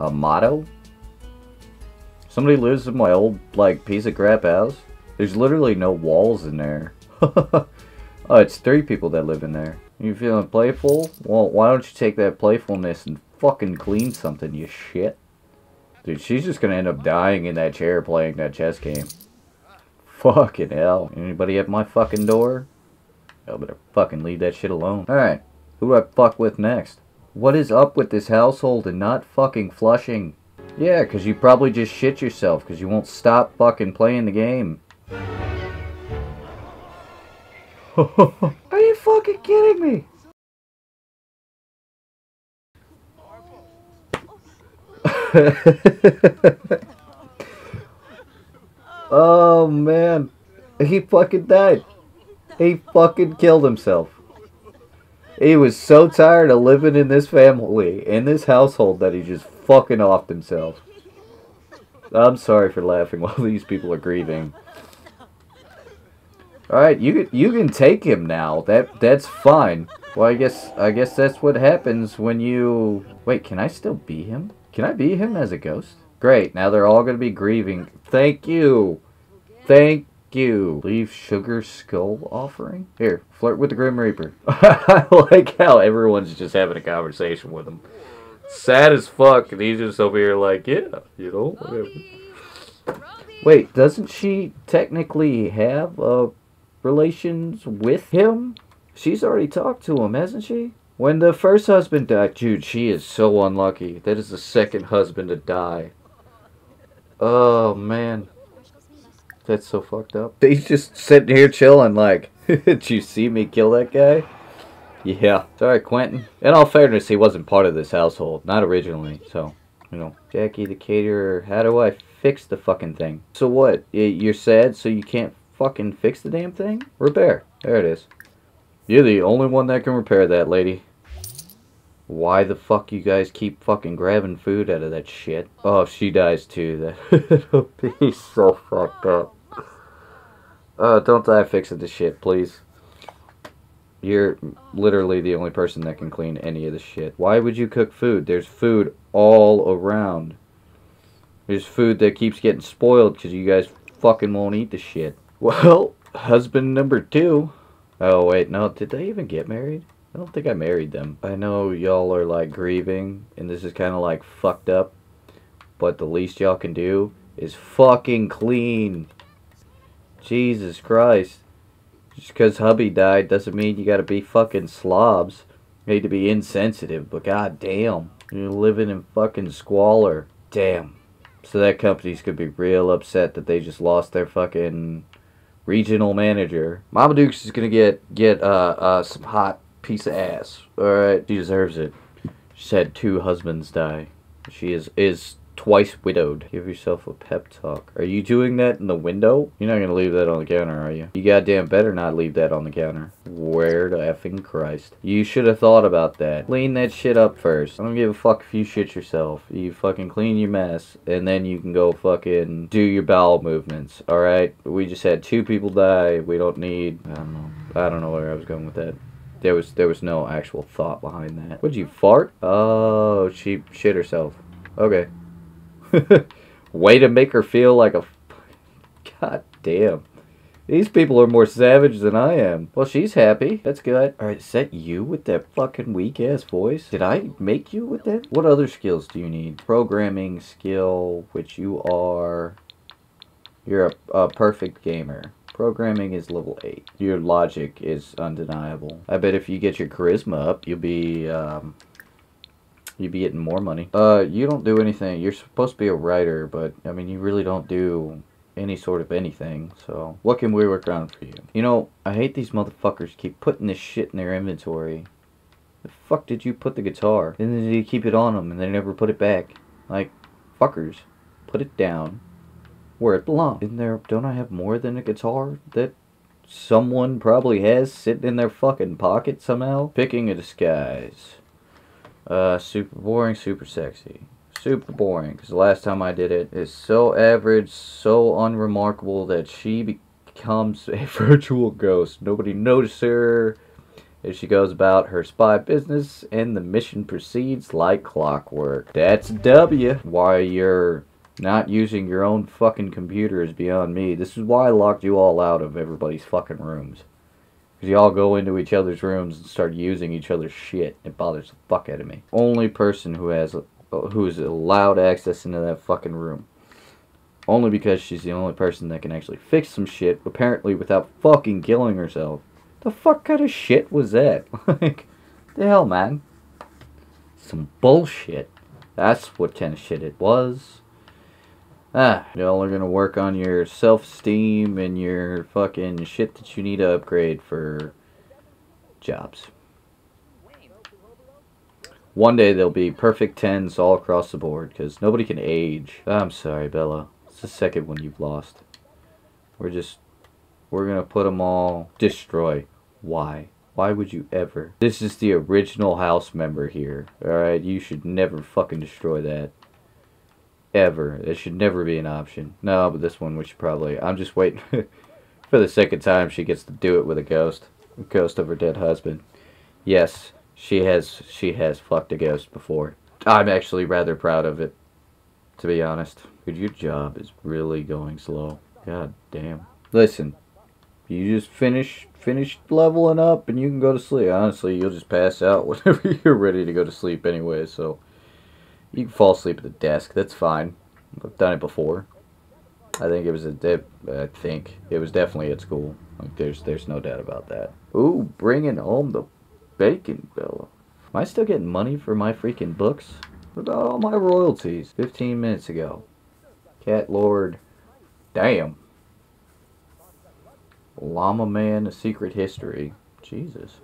A motto? Somebody lives in my old, like, piece of crap house? There's literally no walls in there. oh, it's three people that live in there. You feeling playful? Well, why don't you take that playfulness and fucking clean something, you shit? Dude, she's just gonna end up dying in that chair playing that chess game. Fucking hell. Anybody at my fucking door? I better fucking leave that shit alone. Alright, who do I fuck with next? What is up with this household and not fucking flushing? Yeah, because you probably just shit yourself because you won't stop fucking playing the game. Are you fucking kidding me? oh man. He fucking died. He fucking killed himself. He was so tired of living in this family, in this household, that he just fucking offed himself. I'm sorry for laughing while these people are grieving. Alright, you you can take him now. That that's fine. Well, I guess I guess that's what happens when you Wait, can I still be him? Can I be him as a ghost? Great. Now they're all to be grieving. Thank you. Thank you. Leave sugar skull offering? Here, flirt with the Grim Reaper. I like how everyone's just having a conversation with him. Sad as fuck, and he's just over here like, yeah, you know, whatever. Wait, doesn't she technically have uh, relations with him? She's already talked to him, hasn't she? When the first husband died, dude, she is so unlucky. That is the second husband to die. Oh, man. That's so fucked up. He's just sitting here chilling like, did you see me kill that guy? Yeah. Sorry, Quentin. In all fairness, he wasn't part of this household. Not originally, so, you know. Jackie the caterer, how do I fix the fucking thing? So what? You're sad so you can't fucking fix the damn thing? Repair. There it is. You're the only one that can repair that, lady. Why the fuck you guys keep fucking grabbing food out of that shit? Oh, if she dies too, that'll be so fucked up. Uh, don't die fixing the shit, please. You're literally the only person that can clean any of the shit. Why would you cook food? There's food all around. There's food that keeps getting spoiled because you guys fucking won't eat the shit. Well, husband number two. Oh, wait, no, did they even get married? I don't think I married them. I know y'all are like grieving, and this is kind of like fucked up, but the least y'all can do is fucking clean. Jesus Christ. Just because hubby died doesn't mean you gotta be fucking slobs. You need to be insensitive, but god damn. You're living in fucking squalor. Damn. So that company's gonna be real upset that they just lost their fucking regional manager. Mama Dukes is gonna get get uh, uh some hot piece of ass. Alright, she deserves it. She had two husbands die. She is is twice widowed. Give yourself a pep talk. Are you doing that in the window? You're not gonna leave that on the counter, are you? You goddamn better not leave that on the counter. Where the effing Christ. You should have thought about that. Clean that shit up first. I don't give a fuck if you shit yourself. You fucking clean your mess, and then you can go fucking do your bowel movements, alright? We just had two people die. We don't need... I don't know. I don't know where I was going with that. There was there was no actual thought behind that. Would you fart? Oh, she shit herself. Okay. Way to make her feel like a. God damn. These people are more savage than I am. Well, she's happy. That's good. Alright, is that you with that fucking weak ass voice? Did I make you with that? What other skills do you need? Programming skill, which you are. You're a, a perfect gamer. Programming is level 8. Your logic is undeniable. I bet if you get your charisma up, you'll be, um, you'll be getting more money. Uh, you don't do anything. You're supposed to be a writer, but, I mean, you really don't do any sort of anything, so what can we work on for you? You know, I hate these motherfuckers keep putting this shit in their inventory. The fuck did you put the guitar? Then they keep it on them and they never put it back. Like, fuckers. Put it down where it belongs. Isn't there, don't I have more than a guitar that someone probably has sitting in their fucking pocket somehow? Picking a disguise. Uh, super boring, super sexy. Super boring, because the last time I did it, it is so average, so unremarkable that she becomes a virtual ghost. Nobody notices her, as she goes about her spy business, and the mission proceeds like clockwork. That's W. Why you're not using your own fucking computer is beyond me. This is why I locked you all out of everybody's fucking rooms. Because you all go into each other's rooms and start using each other's shit. It bothers the fuck out of me. Only person who has who's allowed access into that fucking room. Only because she's the only person that can actually fix some shit, apparently without fucking killing herself. The fuck kind of shit was that? like, the hell, man? Some bullshit. That's what kind of shit it was. Ah, y'all are gonna work on your self-esteem and your fucking shit that you need to upgrade for jobs. One day there'll be perfect tens all across the board, because nobody can age. I'm sorry, Bella. It's the second one you've lost. We're just, we're gonna put them all, destroy. Why? Why would you ever? This is the original house member here. Alright, you should never fucking destroy that. Ever. It should never be an option. No, but this one we should probably... I'm just waiting for the second time she gets to do it with a ghost. A ghost of her dead husband. Yes, she has she has fucked a ghost before. I'm actually rather proud of it, to be honest. Dude, your job is really going slow. God damn. Listen, you just finish finish leveling up and you can go to sleep. Honestly, you'll just pass out whenever you're ready to go to sleep anyway, so you can fall asleep at the desk. That's fine. I've done it before. I think it was a I think it was definitely at school. Like there's there's no doubt about that. Ooh, bringing home the bacon, Bella. Am I still getting money for my freaking books? What about all my royalties? 15 minutes ago. Cat Lord. Damn. Llama Man, A Secret History. Jesus.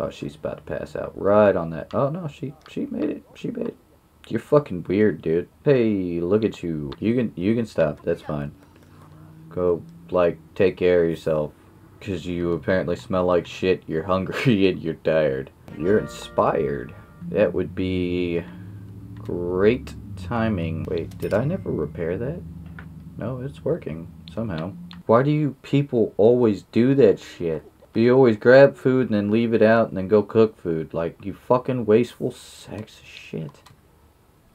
Oh, she's about to pass out right on that. Oh, no, she she made it. She made it. You're fucking weird, dude. Hey, look at you. You can you can stop. That's fine. Go, like, take care of yourself. Because you apparently smell like shit, you're hungry, and you're tired. You're inspired. That would be great timing. Wait, did I never repair that? No, it's working. Somehow. Why do you people always do that shit? You always grab food and then leave it out and then go cook food. Like, you fucking wasteful of shit.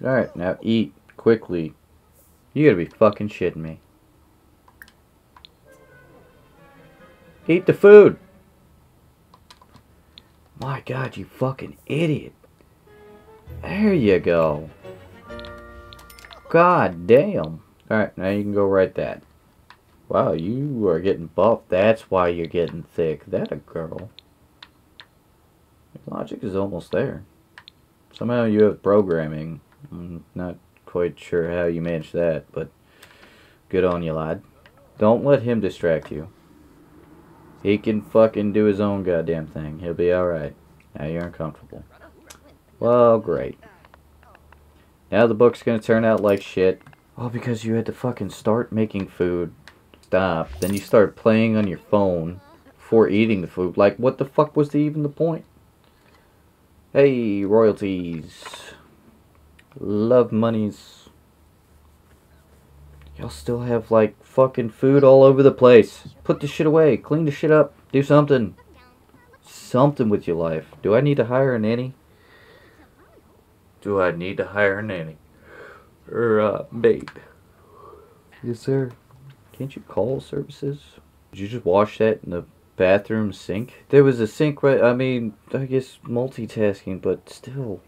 Alright, now eat. Quickly. You gotta be fucking shitting me. Eat the food! My god, you fucking idiot. There you go. God damn. Alright, now you can go write that. Wow, you are getting buffed. That's why you're getting thick. That a girl. Logic is almost there. Somehow you have programming. I'm not quite sure how you managed that, but good on you, lad. Don't let him distract you. He can fucking do his own goddamn thing. He'll be alright. Now you're uncomfortable. Well, great. Now the book's gonna turn out like shit. All because you had to fucking start making food stop. Then you start playing on your phone before eating the food. Like, what the fuck was the, even the point? Hey, royalties. Love monies. Y'all still have, like, fucking food all over the place. Put the shit away. Clean the shit up. Do something. Something with your life. Do I need to hire a nanny? Do I need to hire a nanny? Or a maid? Yes, sir. Can't you call services? Did you just wash that in the bathroom sink? There was a sink right, I mean, I guess multitasking, but still.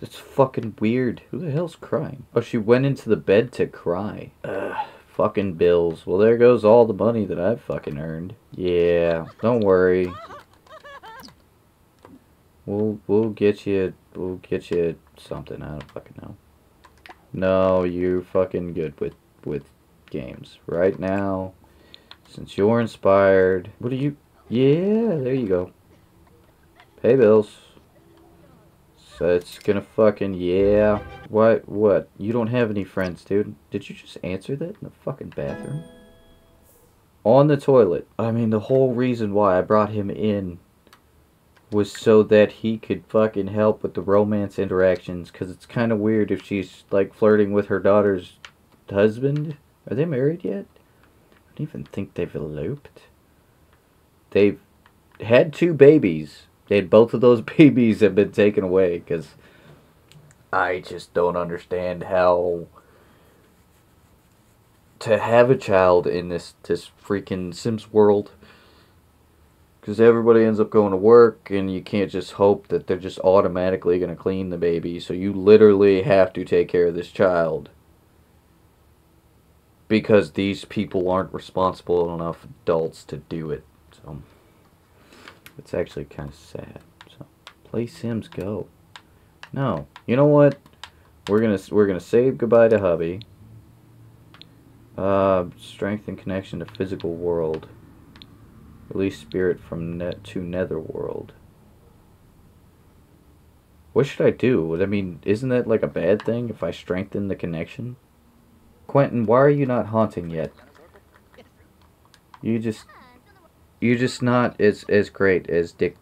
That's fucking weird. Who the hell's crying? Oh, she went into the bed to cry. Ugh, fucking bills. Well, there goes all the money that I've fucking earned. Yeah, don't worry. We'll, we'll get you, we'll get you something. I don't fucking know. No, you're fucking good with, with games. Right now, since you're inspired, what do you... Yeah, there you go. Pay bills. So it's gonna fucking... Yeah. What? What? You don't have any friends, dude. Did you just answer that in the fucking bathroom? On the toilet. I mean, the whole reason why I brought him in was so that he could fucking help with the romance interactions because it's kind of weird if she's like flirting with her daughter's husband are they married yet? I don't even think they've eloped. They've had two babies. And both of those babies have been taken away because I just don't understand how to have a child in this this freaking Sims world. Because everybody ends up going to work and you can't just hope that they're just automatically going to clean the baby. So you literally have to take care of this child. Because these people aren't responsible enough adults to do it so it's actually kind of sad so play sims go no you know what we're gonna we're gonna save goodbye to hubby uh, strength and connection to physical world. Release spirit from net to netherworld. What should I do? I mean, isn't that like a bad thing if I strengthen the connection? Quentin, why are you not haunting yet? You just you're just not as as great as Dick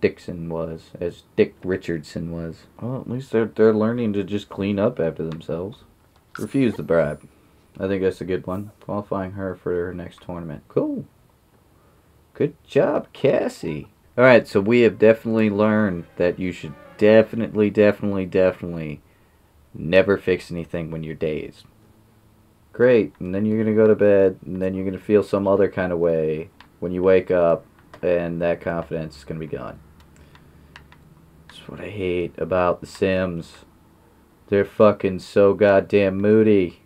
Dixon was, as Dick Richardson was. Well, at least they're they're learning to just clean up after themselves. Refuse the bribe. I think that's a good one. Qualifying her for her next tournament. Cool. Good job, Cassie. Alright, so we have definitely learned that you should definitely, definitely, definitely never fix anything when you're dazed. Great, and then you're going to go to bed, and then you're going to feel some other kind of way when you wake up, and that confidence is going to be gone. That's what I hate about The Sims. They're fucking so goddamn moody.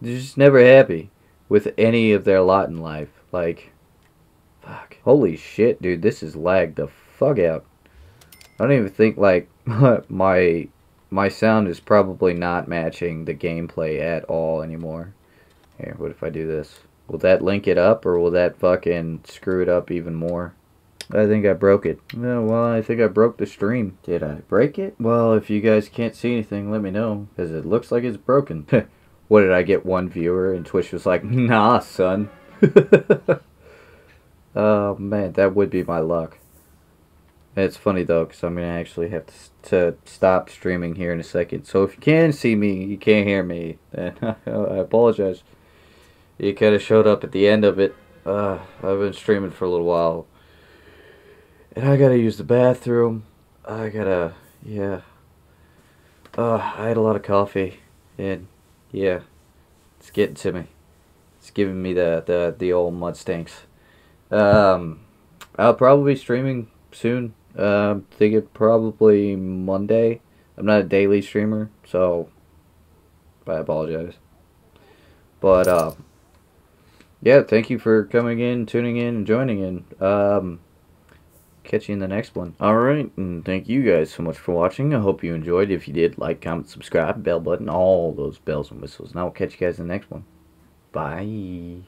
They're just never happy with any of their lot in life. Like, fuck. Holy shit, dude. This is lagged the fuck out. I don't even think, like, my my sound is probably not matching the gameplay at all anymore. Here, what if I do this? Will that link it up, or will that fucking screw it up even more? I think I broke it. Yeah, well, I think I broke the stream. Did I break it? Well, if you guys can't see anything, let me know, because it looks like it's broken. what did I get one viewer and Twitch was like, nah, son. oh man, that would be my luck. It's funny though, because I'm gonna actually have to, to stop streaming here in a second. So if you can see me, you can't hear me, then I apologize. You kind of showed up at the end of it. Uh, I've been streaming for a little while, and I gotta use the bathroom. I gotta, yeah. Uh, I had a lot of coffee, and yeah, it's getting to me. It's giving me the the the old mud stinks. Um, I'll probably be streaming soon. Um, I think it probably Monday. I'm not a daily streamer, so I apologize. But uh, yeah, thank you for coming in, tuning in, and joining in. Um, catch you in the next one. Alright, and thank you guys so much for watching. I hope you enjoyed. If you did, like, comment, subscribe, bell button, all those bells and whistles. And I will catch you guys in the next one. Bye.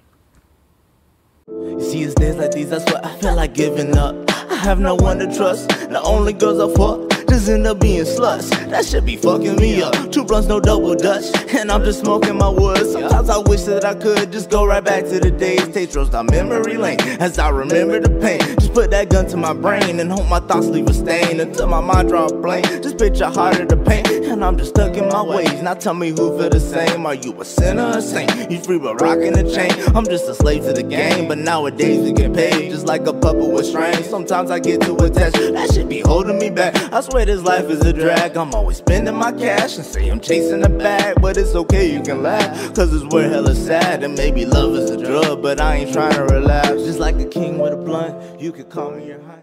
See, it's days like these, that's what I feel like giving up. I have no one to trust. The only girls I fuck just end up being sluts. That should be fucking me up. Two runs, no double dutch, and I'm just smoking my wood. Sometimes I wish that I could just go right back to the days. Taste roast down memory lane as I remember the pain. Just put that gun to my brain and hope my thoughts leave a stain until my mind drop blank. Just picture harder to paint, and I'm just stuck in my ways. Now tell me who feel the same. Are you a sinner or saint? You free but rocking the chain. I'm just a slave to the game, but nowadays you get paid just like a puppet with strings. Sometimes I get too attached. That shit be holding me back. I swear this life is a drag. I'm always spending my cash and say I'm chasing the bag. But it's okay, you can laugh. Cause it's where hell is sad. And maybe love is a drug, but I ain't trying to relapse. Just like a king with a blunt, you could call me your high.